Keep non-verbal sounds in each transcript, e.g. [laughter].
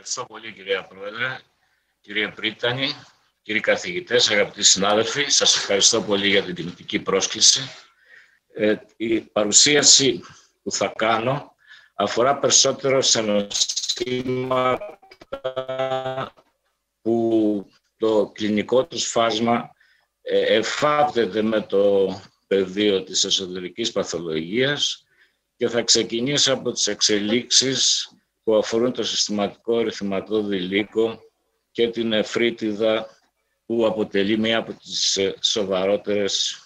Ευχαριστώ πολύ κυρία Πρόεδρε, κύριε Πρίτανη, κύριοι καθηγητές, αγαπητοί συνάδελφοι. Σας ευχαριστώ πολύ για την τιμητική πρόσκληση. Ε, η παρουσίαση που θα κάνω αφορά περισσότερο σε νοσήματα που το κλινικό τους φάσμα ε, εφάπτεται με το πεδίο της εσωτερικής παθολογίας και θα ξεκινήσω από τις εξελίξεις που αφορούν το συστηματικό ρυθματόδη λύκο και την εφρίτιδα που αποτελεί μία από τις ε, σοβαρότερες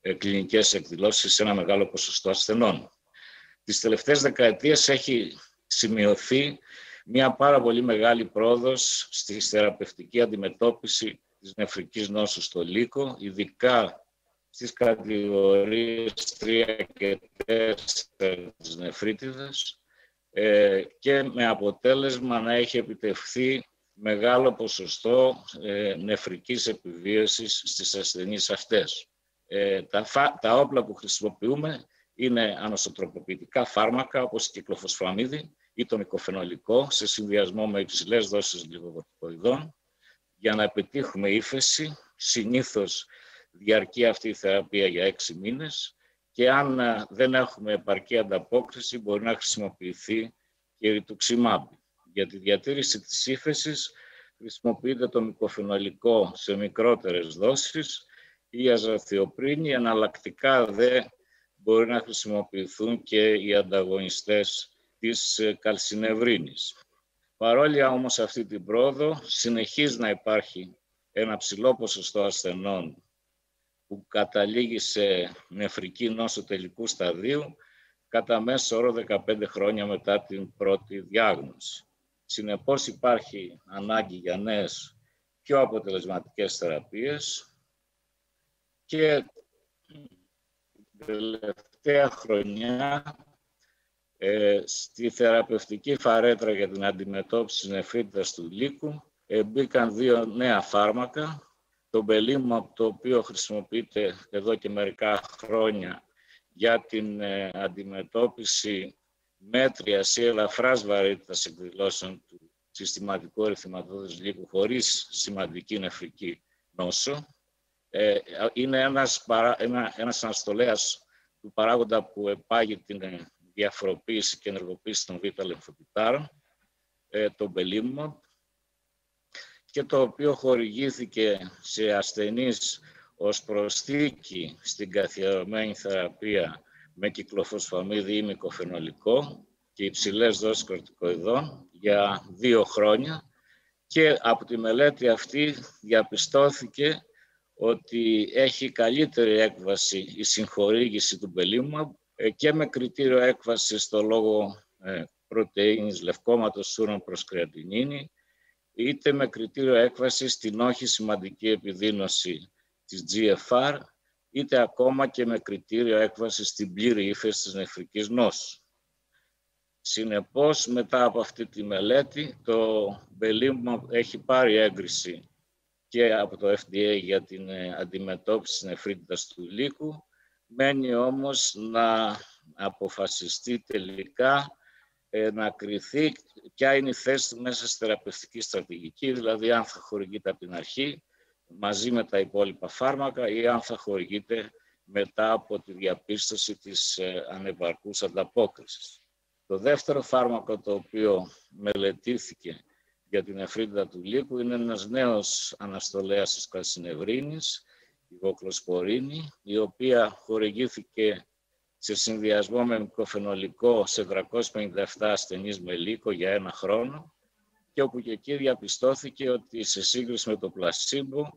ε, κλινικές εκδηλώσεις σε ένα μεγάλο ποσοστό ασθενών. Τις τελευταίες δεκαετίες έχει σημειωθεί μια πάρα πολύ μεγάλη πρόοδος στη θεραπευτική αντιμετώπιση της νεφρικής νόσου στο λύκο, ειδικά στις κατηγορίες 3 και 4 της νεφρίτιδας ε, και με αποτέλεσμα να έχει επιτευχθεί μεγάλο ποσοστό ε, νεφρικής επιβίωσης στις ασθενείς αυτές. Ε, τα, τα όπλα που χρησιμοποιούμε είναι ανοσοτροποποιητικά φάρμακα όπως η κυκλοφοσφαμίδη ή το μικοφενολικό σε συνδυασμό με υψηλές δόσεις γλυκοκορτικοειδών για να επιτύχουμε ύφεση. Συνήθως διαρκεί αυτή η θεραπεία για έξι μήνες και αν ε, δεν έχουμε επαρκή ανταπόκριση μπορεί να χρησιμοποιηθεί και η ρητουξιμάμπη. Για τη διατήρηση της ύφεσης χρησιμοποιείται το μικοφενολικό σε μικρότερες δόσεις ή η αζαθιοπρίνη, εναλλακτικά δε μπορεί να χρησιμοποιηθούν και οι ανταγωνιστές της ε, καλσινευρίνης. Παρόλια όμως αυτή την πρόοδο, συνεχίζει να υπάρχει ένα ψηλό ποσοστό ασθενών που καταλήγει σε νεφρική νόσο τελικού σταδίου κατά μέσο όρο 15 χρόνια μετά την πρώτη διάγνωση. Συνεπώς υπάρχει ανάγκη για νέες πιο αποτελεσματικές θεραπείες και τελευταία χρονιά ε, στη θεραπευτική φαρέτρα για την αντιμετώπιση της νεφρίτιδας του λύκου ε, μπήκαν δύο νέα φάρμακα, το μπελίμο το οποίο χρησιμοποιείται εδώ και μερικά χρόνια για την ε, αντιμετώπιση μέτριας ή ελαφράς βαρύτητας εκδηλώσεων του συστηματικού ερυθυματόδους λύκου χωρίς σημαντική νεφρική νόσο. Ε, είναι ένας, ένα, ένας αναστολέας του παράγοντα που επάγει την διαφοροποίηση και ενεργοποίηση των β' λεμφωτητάρων, ε, το Μπελίμοντ, και το οποίο χορηγήθηκε σε ασθενείς ως προσθήκη στην καθιερωμένη θεραπεία με κυκλοφοσφαμίδι ή μικοφενολικό και υψηλές δόσεις κορτικοειδών για δύο χρόνια. Και από τη μελέτη αυτή διαπιστώθηκε ότι έχει καλύτερη έκβαση η συγχορήγηση του Μπελίμοντ ε, και με κριτήριο έκβαση στο λόγο ε, πρωτεΐνης λευκόματος σούρων προς κρεατινίνη, είτε με κριτήριο έκβαση στην όχι σημαντική επιδείνωση της GFR, είτε ακόμα και με κριτήριο έκβαση στην πλήρη ύφεση της νεφρικής νόσου. Συνεπώς, μετά από αυτή τη μελέτη, το Μπελίμμα έχει πάρει έγκριση και από το FDA για την ε, αντιμετώπιση της νεφρίτητας του λύκου Μένει όμως να αποφασιστεί τελικά ε, να κριθεί ποια είναι η θέση του μέσα στη θεραπευτική στρατηγική, δηλαδή αν θα χορηγείται από την αρχή μαζί με τα υπόλοιπα φάρμακα ή αν θα χορηγείται μετά από τη διαπίστωση της ε, ανεπαρκούς ανταπόκρισης. Το δεύτερο φάρμακο το οποίο μελετήθηκε για την εφρύντητα του λύκου είναι ένας νέος αναστολέας της καρσινευρίνης, η βοκλοσπορίνη, η οποία χορηγήθηκε σε συνδυασμό με μικροφενολικό σε 357 ασθενείς με λύκο για ένα χρόνο και όπου και εκεί διαπιστώθηκε ότι σε σύγκριση με το πλασίμπο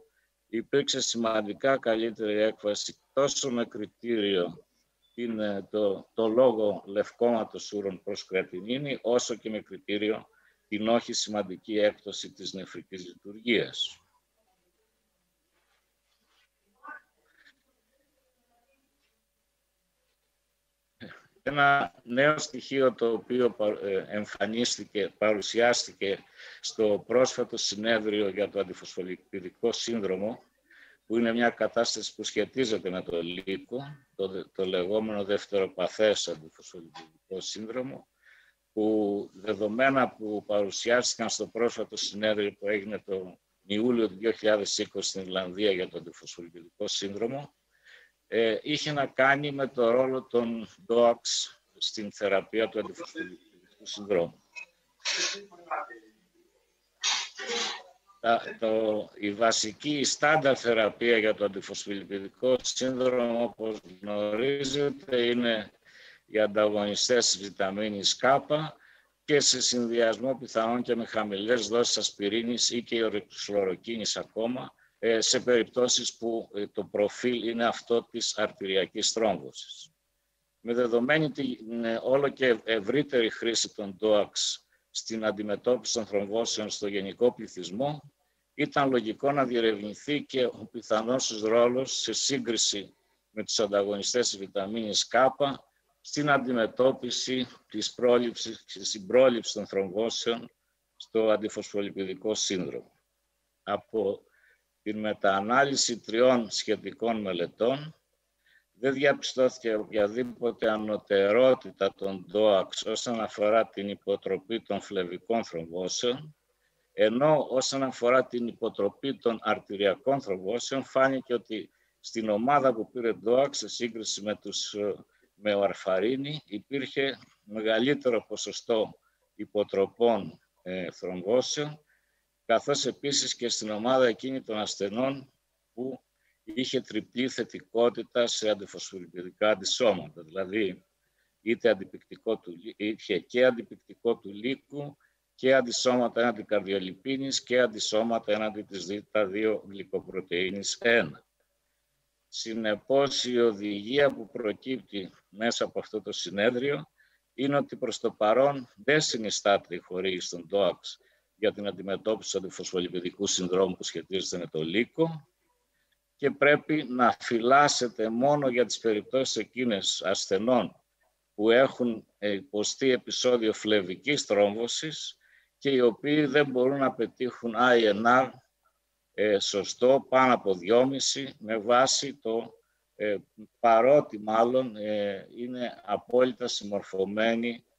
υπήρξε σημαντικά καλύτερη έκβαση τόσο με κριτήριο είναι το, το λόγο λευκόματος ούρων προς κρατινίνη, όσο και με κριτήριο την όχι σημαντική έκπτωση της νεφρικής λειτουργίας. Ένα νέο στοιχείο το οποίο ε, εμφανίστηκε, παρουσιάστηκε στο πρόσφατο συνέδριο για το αντιφωσφολιπιδικό σύνδρομο, που είναι μια κατάσταση που σχετίζεται με το λύκο, το, το λεγόμενο δευτεροπαθές αντιφωσφολιπιδικό σύνδρομο, που δεδομένα που παρουσιάστηκαν στο πρόσφατο συνέδριο που έγινε το Ιούλιο του 2020 στην Ιρλανδία για το αντιφωσφορικητικό σύνδρομο, ε, είχε να κάνει με το ρόλο των DOACs στην θεραπεία του αντιφωσφορικητικού συνδρόμου. το, η βασική στάνταρ θεραπεία για το αντιφωσφιλιπιδικό σύνδρομο, όπως γνωρίζετε, είναι οι ανταγωνιστές της βιταμίνης K και σε συνδυασμό πιθανόν και με χαμηλές δόσεις ασπιρίνης ή και ορεξλωροκίνης ακόμα, ε, σε περιπτώσεις που ε, το προφίλ είναι αυτό της αρτηριακής θρόμβωσης. Με δεδομένη την ε, όλο και ευρύτερη χρήση των DOACs στην αντιμετώπιση των θρομβώσεων στο γενικό πληθυσμό, ήταν λογικό να διερευνηθεί και ο πιθανός ρόλος σε σύγκριση με τους ανταγωνιστές της βιταμίνης K στην αντιμετώπιση της πρόληψης και στην πρόληψη των θρομβώσεων στο αντιφωσφολιπιδικό σύνδρομο. Από την μεταανάλυση τριών σχετικών μελετών, δεν διαπιστώθηκε οποιαδήποτε ανωτερότητα των ΔΟΑΞ όσον αφορά την υποτροπή των φλεβικών θρομβώσεων, ενώ όσον αφορά την υποτροπή των αρτηριακών θρομβώσεων φάνηκε ότι στην ομάδα που πήρε ΔΟΑΞ σε σύγκριση με, τους, με ορφαρίνη υπήρχε μεγαλύτερο ποσοστό υποτροπών ε, θρομβώσεων καθώς επίσης και στην ομάδα εκείνη των ασθενών που είχε τριπλή θετικότητα σε αντιφωσφοριπηδικά αντισώματα, δηλαδή είτε αντιπικτικό του, είχε και αντιπικτικό του λύκου και αντισώματα έναντι καρδιολιπίνης και αντισώματα έναντι της β2 γλυκοπρωτεΐνης 1. Συνεπώς, η οδηγία που προκύπτει μέσα από αυτό το συνέδριο είναι ότι προς το παρόν δεν συνιστάται η χορήγηση των ΤΟΑΚΣ για την αντιμετώπιση του αντιφωσφολιπηδικού συνδρόμου που σχετίζεται με το λύκο και πρέπει να φυλάσσεται μόνο για τις περιπτώσεις εκείνες ασθενών που έχουν υποστεί επεισόδιο φλεβικής τρόμβωσης και οι οποίοι δεν μπορούν να πετύχουν INR ε, σωστό πάνω από 2,5 με βάση το ε, παρότι μάλλον ε, είναι απόλυτα συμμορφωμένοι ε,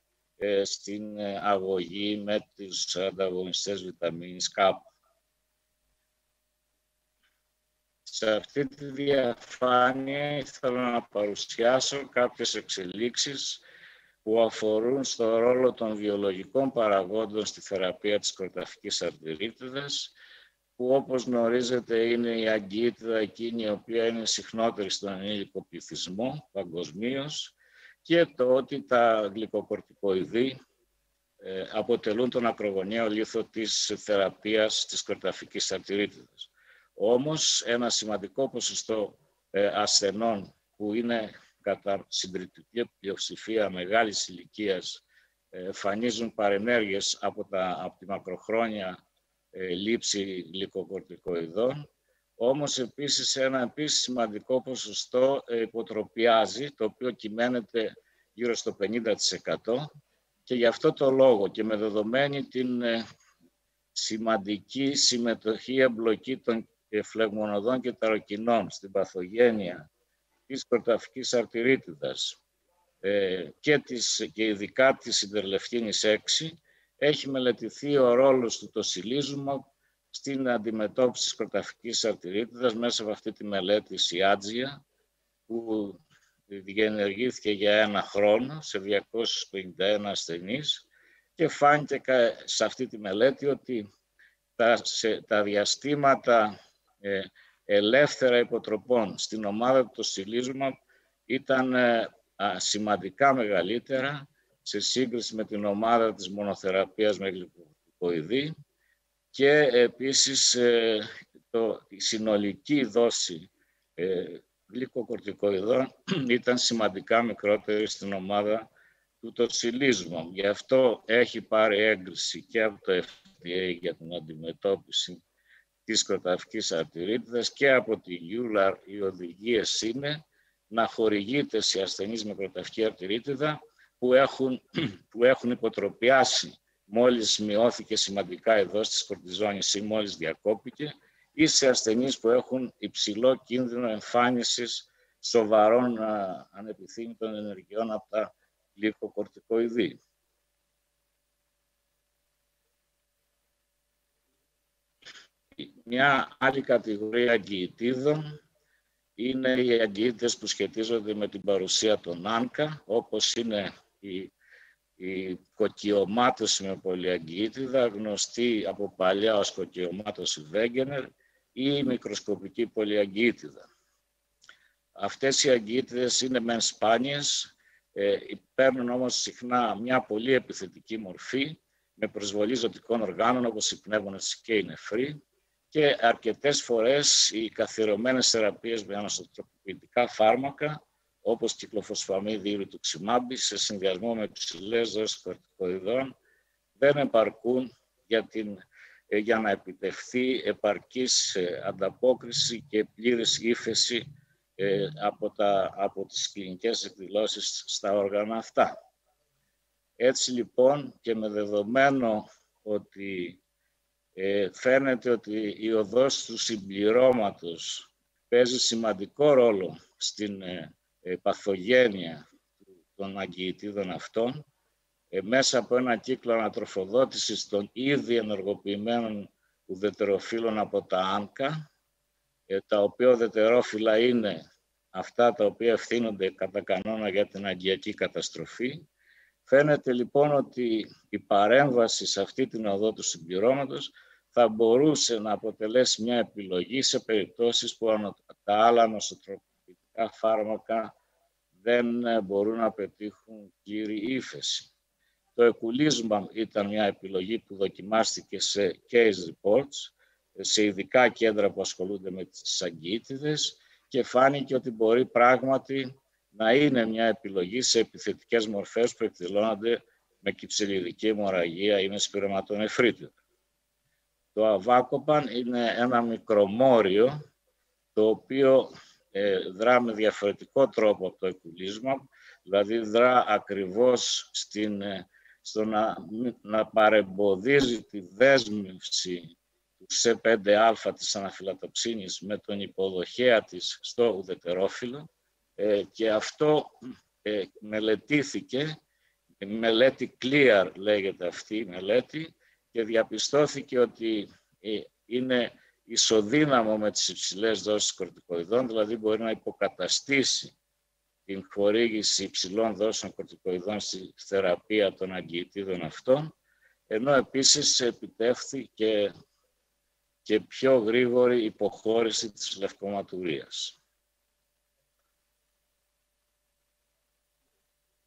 στην ε, αγωγή με τις ανταγωνιστές βιταμίνης K. Σε αυτή τη διαφάνεια ήθελα να παρουσιάσω κάποιες εξελίξεις που αφορούν στο ρόλο των βιολογικών παραγόντων στη θεραπεία της κροταφικής αρτηρίτιδας, που όπως γνωρίζετε είναι η αγκίτιδα εκείνη η οποία είναι συχνότερη στον ενήλικο πληθυσμό παγκοσμίως και το ότι τα γλυκοκορτικοειδή ε, αποτελούν τον ακρογωνιαίο λίθο της θεραπείας της κροταφικής αρτηρίτιδας. Όμως, ένα σημαντικό ποσοστό ε, ασθενών που είναι κατά συντριπτική πλειοψηφία μεγάλης ηλικίας ε, εμφανίζουν παρενέργειες από, τα, από τη μακροχρόνια ε, λήψη γλυκοκορτικοειδών. Όμως επίσης ένα επίσης σημαντικό ποσοστό υποτροπιάζει, το οποίο κυμαίνεται γύρω στο 50% και γι' αυτό το λόγο και με δεδομένη την σημαντική συμμετοχή εμπλοκή των φλεγμονωδών και ταροκινών στην παθογένεια της πρωταφικής αρτηρίτιδας ε, και, της, και ειδικά της συντερλευτίνης 6, έχει μελετηθεί ο ρόλος του τοσιλίζουμα στην αντιμετώπιση της πρωταφικής αρτηρίτιδας μέσα από αυτή τη μελέτη ΣΙΑΤΖΙΑ που διενεργήθηκε για ένα χρόνο σε 251 ασθενείς. Και φάνηκε σε αυτή τη μελέτη ότι τα, σε, τα διαστήματα ε, ελεύθερα υποτροπών στην ομάδα του το ήταν ε, σημαντικά μεγαλύτερα σε σύγκριση με την ομάδα της μονοθεραπείας με γλυκοειδή και επίσης ε, το, η συνολική δόση ε, γλυκοκορτικοειδών [clears throat] ήταν σημαντικά μικρότερη στην ομάδα του τοξιλίσμου. Γι' αυτό έχει πάρει έγκριση και από το FDA για την αντιμετώπιση της κροταφικής αρτηρίτιδας και από τη EULAR οι οδηγίες είναι να χορηγείται σε ασθενείς με κροταφική αρτηρίτιδα που έχουν, [clears throat] που έχουν υποτροπιάσει μόλις μειώθηκε σημαντικά εδώ στις κορτιζόνες ή μόλις διακόπηκε, ή σε ασθενείς που έχουν υψηλό κίνδυνο εμφάνισης σοβαρών ανεπιθύμητων ενεργειών από τα γλυκοκορτικοειδή. Μια άλλη κατηγορία αγγιητίδων είναι οι αγγιητές που σχετίζονται με την παρουσία των άνκα, όπως είναι η η κοκκιωμάτωση με πολυαγκοίτιδα, γνωστή από παλιά ως κοκκιωμάτωση Βέγγενερ, ή η μικροσκοπική πολυαγκοίτιδα. Αυτές οι αγκοίτιδες είναι μεν σπάνιες, ε, παίρνουν όμως συχνά μια πολύ επιθετική μορφή, με προσβολή ζωτικών οργάνων όπως οι πνεύμονες και οι νεφροί, και αρκετές φορές οι καθιερωμένες θεραπείες με αναστροφοποιητικά φάρμακα, όπως κυκλοφοσφαμίδι του ξημάμπη, σε συνδυασμό με ψηλές δόσεις κορτικοειδών, δεν επαρκούν για, την, ε, για να επιτευχθεί επαρκής ε, ανταπόκριση και πλήρης ύφεση ε, από, τα, από τις κλινικές εκδηλώσεις στα όργανα αυτά. Έτσι λοιπόν και με δεδομένο ότι ε, φαίνεται ότι η οδός του συμπληρώματος παίζει σημαντικό ρόλο στην ε, ε παθογένεια των αγκοιητήδων αυτών ε, μέσα από ένα κύκλο ανατροφοδότησης των ήδη ενεργοποιημένων ουδετεροφύλων από τα άνκα, τα οποία ουδετερόφυλλα είναι αυτά τα οποία ευθύνονται κατά κανόνα για την αγκιακή καταστροφή. Φαίνεται λοιπόν ότι η παρέμβαση σε αυτή την οδό του συμπληρώματος θα μπορούσε να αποτελέσει μια επιλογή σε περιπτώσεις που τα άλλα νοσοτροπικά φάρμακα δεν μπορούν να πετύχουν κύριη ύφεση. Το εκουλίσμα ήταν μια επιλογή που δοκιμάστηκε σε case reports, σε ειδικά κέντρα που ασχολούνται με τις αγκίτιδες και φάνηκε ότι μπορεί πράγματι να είναι μια επιλογή σε επιθετικές μορφές που εκδηλώνονται με κυψελιδική αιμορραγία ή με σπυρωματονεφρίτιδα. Το αβάκοπαν είναι ένα μικρομόριο το οποίο ε, δρά με διαφορετικό τρόπο από το εκουλίσμα, δηλαδή δρά ακριβώς στην, ε, στο να, να παρεμποδίζει τη δέσμευση του C5α της αναφυλατοξίνης με τον υποδοχέα της στο ουδετερόφυλλο ε, και αυτό ε, μελετήθηκε, μελέτη CLEAR λέγεται αυτή η μελέτη και διαπιστώθηκε ότι ε, είναι ισοδύναμο με τις υψηλές δόσεις κορτικοειδών, δηλαδή μπορεί να υποκαταστήσει την χορήγηση υψηλών δόσεων κορτικοειδών στη θεραπεία των αγκοιητήδων αυτών, ενώ επίσης επιτεύχθηκε και πιο γρήγορη υποχώρηση της λευκοματουρίας.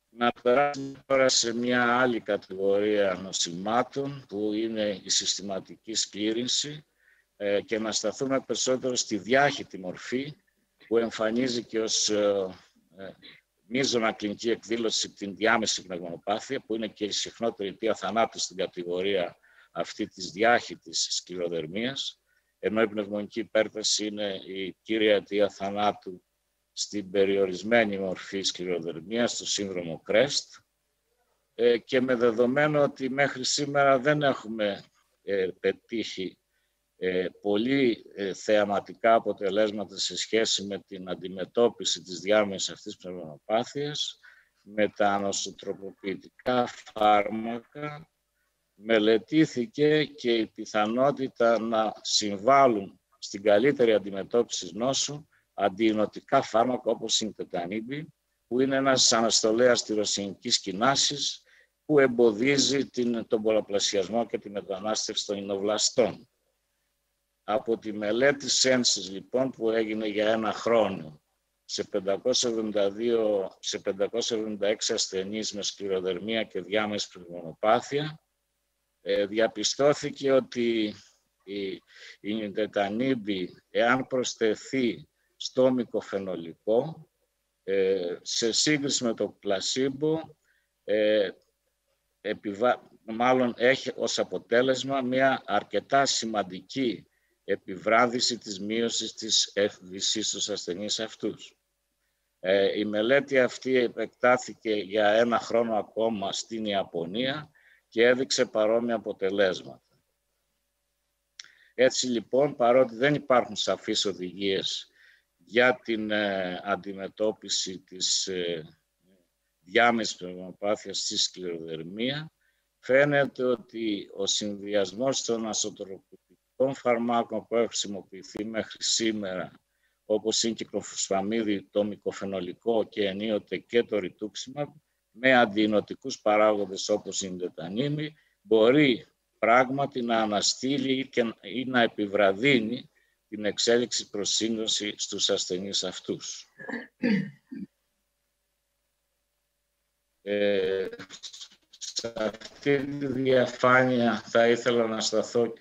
Να περάσουμε τώρα σε μια άλλη κατηγορία νοσημάτων που είναι η συστηματική σκλήρυνση ε, και να σταθούμε περισσότερο στη διάχυτη μορφή που εμφανίζει και ως ε, ε, μείζωνα κλινική εκδήλωση την διάμεση πνευμονοπάθεια που είναι και η συχνότερη αιτία θανάτου στην κατηγορία αυτή της διάχυτης σκληροδερμίας ενώ η πνευμονική υπέρταση είναι η κύρια αιτία θανάτου στην περιορισμένη μορφή σκληροδερμίας, στο σύνδρομο CREST ε, και με δεδομένο ότι μέχρι σήμερα δεν έχουμε ε, πετύχει ε, πολύ θεαματικά αποτελέσματα σε σχέση με την αντιμετώπιση της διάμεσης αυτής της πνευμονοπάθειας, με τα ανοσοτροποποιητικά φάρμακα, μελετήθηκε και η πιθανότητα να συμβάλλουν στην καλύτερη αντιμετώπιση νόσου αντιεινωτικά φάρμακα όπως η τετανίμπη, που είναι ένας αναστολέας τυροσυνικής κοινάσης που εμποδίζει την, τον πολλαπλασιασμό και τη μετανάστευση των εινοβλαστών. Από τη μελέτη Σένσης, λοιπόν, που έγινε για ένα χρόνο σε 572, σε 576 ασθενείς με σκληροδερμία και διάμεση πνευμονοπάθεια, ε, διαπιστώθηκε ότι η, η εάν προσθεθεί στο μικοφενολικό, ε, σε σύγκριση με το πλασίμπο, ε, μάλλον έχει ως αποτέλεσμα μια αρκετά σημαντική επιβράδυση της μείωσης της FVC στους ασθενείς αυτούς. Ε, η μελέτη αυτή επεκτάθηκε για ένα χρόνο ακόμα στην Ιαπωνία και έδειξε παρόμοια αποτελέσματα. Έτσι λοιπόν, παρότι δεν υπάρχουν σαφείς οδηγίες για την ε, αντιμετώπιση της ε, διάμεσης πνευμοπάθειας στη σκληροδερμία, φαίνεται ότι ο συνδυασμός των ασωτροπητικών των φαρμάκων που έχουν χρησιμοποιηθεί μέχρι σήμερα, όπως είναι κυκλοφουσφαμίδι, το μικοφενολικό και ενίοτε και το ρητούξιμα, με αντινοτικούς παράγοντες όπως είναι η τετανίμη, μπορεί πράγματι να αναστείλει και, ή να επιβραδύνει την εξέλιξη προς σύγκρουση στους ασθενείς αυτούς. Ε, σε αυτή τη διαφάνεια θα ήθελα να σταθώ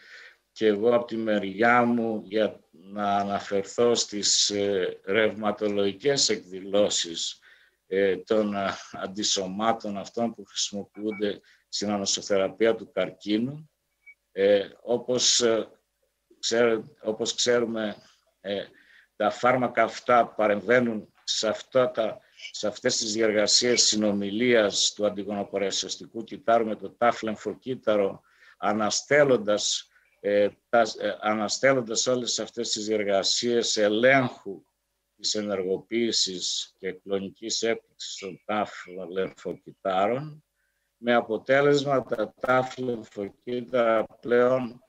και εγώ από τη μεριά μου για να αναφερθώ στις ε, ρευματολογικές εκδηλώσεις ε, των ε, αντισωμάτων αυτών που χρησιμοποιούνται στην ανοσοθεραπεία του καρκίνου. Ε, όπως, όπως ξέρουμε, τα φάρμακα αυτά παρεμβαίνουν σε, αυτά τα, σε αυτές τις διεργασίες συνομιλίας του αντιγονοπορεσιαστικού κυτάρου με το τάφλεμφο κύτταρο, αναστέλλοντας, ε, τα, αναστέλλοντας όλες αυτές τις διεργασίες ελέγχου της ενεργοποίησης και κλονικής έπτυξης των τάφ λεμφοκυτάρων, με αποτέλεσμα τα τάφ λεμφοκύτταρα πλέον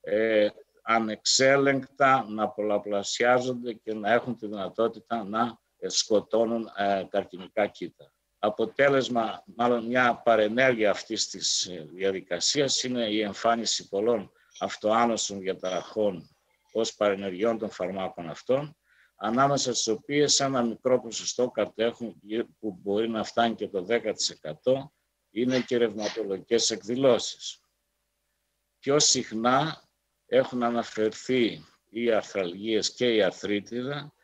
ε, ανεξέλεγκτα να πολλαπλασιάζονται και να έχουν τη δυνατότητα να σκοτώνουν ε, καρκινικά κύτταρα. Αποτέλεσμα, μάλλον μια παρενέργεια αυτής της ε, διαδικασίας είναι η εμφάνιση πολλών αυτοάνωσων διαταραχών ως παρενεργειών των φαρμάκων αυτών, ανάμεσα στις οποίες ένα μικρό ποσοστό κατέχουν που μπορεί να φτάνει και το 10% είναι και ρευματολογικές εκδηλώσεις. Πιο συχνά έχουν αναφερθεί οι αρθραλγίες και η αρθρίτιδα,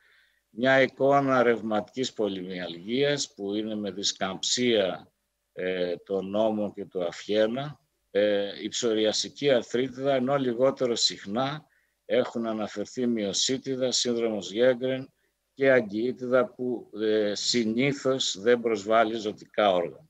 μια εικόνα ρευματικής πολυμιαλγίας που είναι με δισκαμψία ε, των νόμων και του αφιένα, ε, η ψωριασική αρθρίτιδα, ενώ λιγότερο συχνά έχουν αναφερθεί μειοσίτιδα, σύνδρομος Γέγκρεν και αγκιήτιδα που ε, συνήθως δεν προσβάλλει ζωτικά όργανα.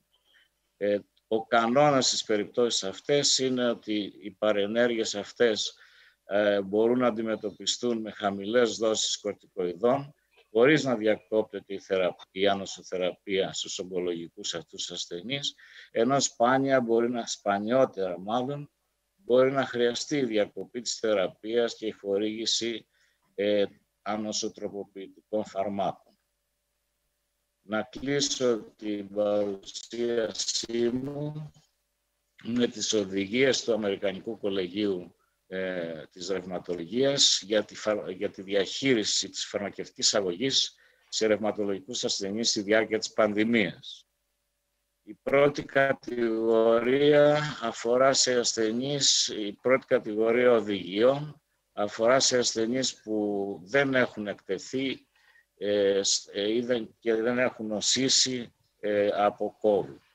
Ε, ο κανόνας στις περιπτώσεις αυτές είναι ότι οι παρενέργειες αυτές ε, μπορούν να αντιμετωπιστούν με χαμηλές δόσεις κορτικοειδών, χωρίς να διακόπτεται η, θεραπεία, η ανοσοθεραπεία στους ογκολογικούς αυτούς ασθενείς, ενώ σπάνια μπορεί να, σπανιότερα μάλλον, μπορεί να χρειαστεί η διακοπή της θεραπείας και η χορήγηση ε, ανοσοτροποποιητικών φαρμάκων. Να κλείσω την παρουσίασή μου με τις οδηγίες του Αμερικανικού Κολεγίου ε, της ρευματολογίας για τη, για τη διαχείριση της φαρμακευτικής αγωγής σε ρευματολογικούς ασθενείς στη διάρκεια της πανδημίας. Η πρώτη κατηγορία αφορά σε ασθενείς, η πρώτη κατηγορία οδηγιών αφορά σε ασθενείς που δεν έχουν εκτεθεί ε, ε και δεν έχουν νοσήσει ε, από COVID.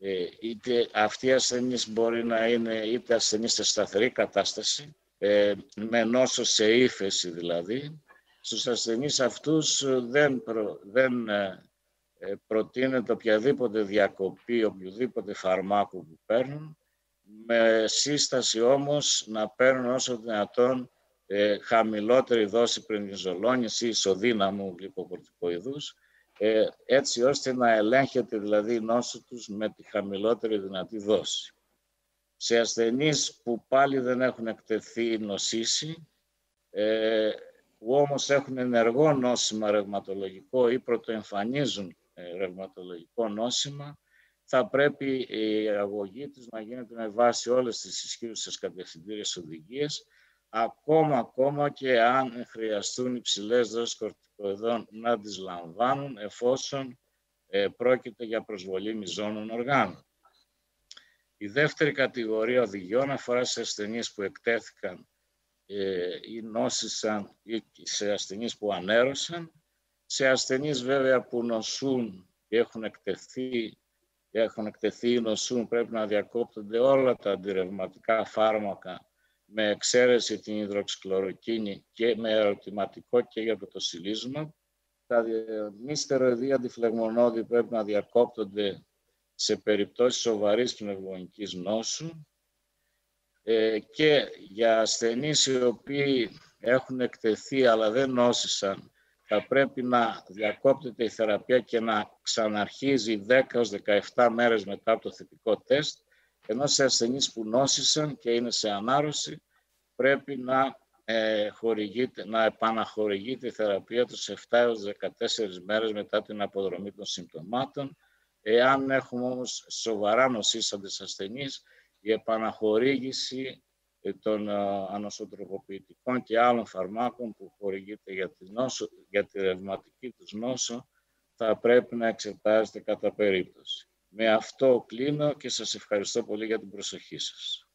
Ε, είτε αυτοί οι ασθενείς μπορεί να είναι είτε ασθενείς σε σταθερή κατάσταση, ε, με νόσο σε ύφεση δηλαδή. Στους ασθενείς αυτούς δεν, δεν ε, προτείνεται οποιαδήποτε διακοπή, οποιοδήποτε φαρμάκου που παίρνουν, με σύσταση όμως να παίρνουν όσο δυνατόν ε, χαμηλότερη δόση πρενιζολόνης ή ισοδύναμου γλυκοκορτικοειδούς, ε, έτσι ώστε να ελέγχεται δηλαδή η νόσο τους με τη χαμηλότερη δυνατή δόση. Σε ασθενείς που πάλι δεν έχουν εκτεθεί νοσήσει, ε, που όμως έχουν ενεργό νόσημα ρευματολογικό ή πρωτοεμφανίζουν ε, ρευματολογικό νόσημα, θα πρέπει η αγωγή τους να γίνεται με βάση όλες τις ισχύουσες κατευθυντήριες οδηγίες, ακόμα, ακόμα και αν χρειαστούν υψηλές δόσεις κορτικοειδών να τις λαμβάνουν, εφόσον ε, πρόκειται για προσβολή μιζώνων οργάνων. Η δεύτερη κατηγορία οδηγιών αφορά σε ασθενείς που εκτέθηκαν ε, ή νόσησαν ή σε ασθενείς που ανέρωσαν σε ασθενείς βέβαια που νοσούν και έχουν εκτεθεί, έχουν εκτεθεί ή νοσούν, πρέπει να διακόπτονται όλα τα αντιρευματικά φάρμακα με εξαίρεση την υδροξυκλωροκίνη και με ερωτηματικό και για το τοσιλίσμα. Τα μη στεροειδή αντιφλεγμονώδη πρέπει να διακόπτονται σε περιπτώσεις σοβαρής πνευμονικής νόσου ε, και για ασθενείς οι οποίοι έχουν εκτεθεί αλλά δεν νόσησαν θα πρέπει να διακόπτεται η θεραπεία και να ξαναρχίζει 10 17 μέρες μετά από το θετικό τεστ, ενώ σε ασθενείς που νόσησαν και είναι σε ανάρρωση, πρέπει να, ε, να επαναχορηγείται η θεραπεία τους 7 έως 14 μέρες μετά την αποδρομή των συμπτωμάτων. Εάν έχουμε όμως σοβαρά νοσήσαντες ασθενείς, η επαναχορήγηση των ε, ανοσοτροποποιητικών και άλλων φαρμάκων που χορηγείται για τη, νόσο, για τη ρευματική τους νόσο θα πρέπει να εξετάζεται κατά περίπτωση. Με αυτό κλείνω και σας ευχαριστώ πολύ για την προσοχή σας.